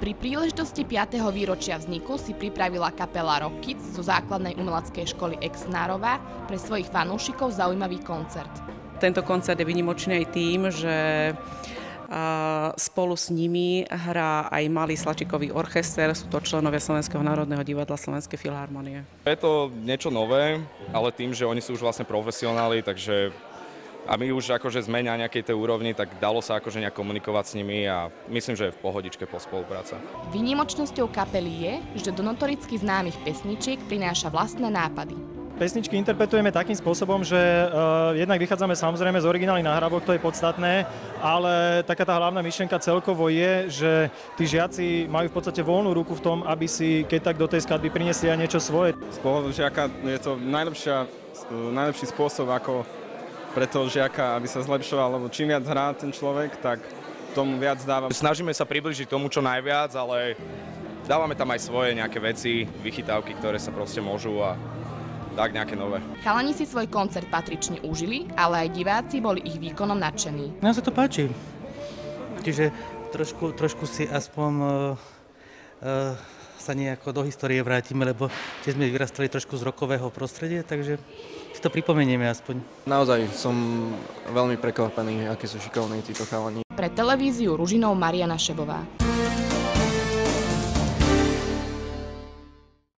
Pri príležitosti 5. výročia vzniku si pripravila kapela Rock Kids zo základnej umeleckej školy Exnárova pre svojich fanúšikov zaujímavý koncert. Tento koncert je vynimočný aj tým, že spolu s nimi hrá aj malý slačikový orchester, sú to členovia Slovenského národného divadla Slovenskej filharmonie. Je to niečo nové, ale tým, že oni sú už vlastne profesionáli, takže a my už akože sme na nejakej tej úrovni, tak dalo sa akože nejak komunikovať s nimi a myslím, že je v pohodičke po spolupráca. Výnimočnosťou kapely je, že do notoricky známych pesničiek prináša vlastné nápady. Pesničky interpretujeme takým spôsobom, že uh, jednak vychádzame samozrejme z originálnych nahrávok, to je podstatné, ale taká tá hlavná myšlienka celkovo je, že tí žiaci majú v podstate voľnú ruku v tom, aby si keď tak do tej skladby priniesli aj niečo svoje. Z pohľadu žiaka je to najlepšia, najlepší spôsob, ako pre toho žiaka, aby sa zlepšoval, lebo čím viac hrá ten človek, tak tomu viac dáva. Snažíme sa približiť tomu čo najviac, ale dávame tam aj svoje nejaké veci, vychytávky, ktoré sa proste môžu a tak nejaké nové. Chalani si svoj koncert patrične užili, ale aj diváci boli ich výkonom nadšení. Nám sa to páči. Čiže trošku, trošku si aspoň uh, uh, sa nejako do histórie vrátime, lebo tiež sme vyrastali trošku z rokového prostredia, takže si to pripomenieme aspoň. Naozaj som veľmi prekvapený, aké sú šikovní títo chalani. Pre televíziu Ružinov Mariana Šebová.